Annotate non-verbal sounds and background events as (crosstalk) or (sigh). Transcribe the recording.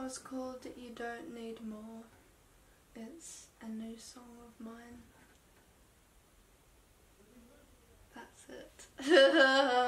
that was called You Don't Need More. It's a new song of mine. That's it. (laughs)